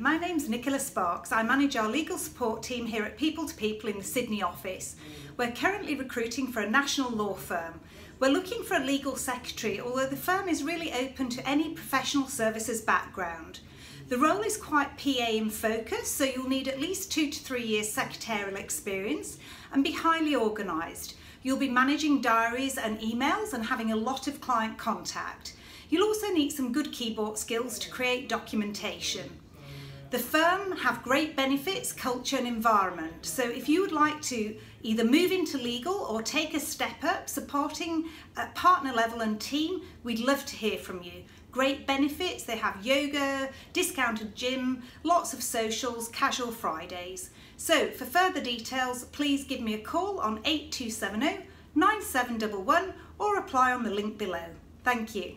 my name's Nicola Sparks. I manage our legal support team here at People to People in the Sydney office. We're currently recruiting for a national law firm. We're looking for a legal secretary, although the firm is really open to any professional services background. The role is quite PA in focus, so you'll need at least two to three years secretarial experience and be highly organised. You'll be managing diaries and emails and having a lot of client contact. You'll also need some good keyboard skills to create documentation. The firm have great benefits, culture and environment. So if you would like to either move into legal or take a step up supporting at partner level and team, we'd love to hear from you. Great benefits, they have yoga, discounted gym, lots of socials, casual Fridays. So for further details, please give me a call on 8270 9711 or apply on the link below. Thank you.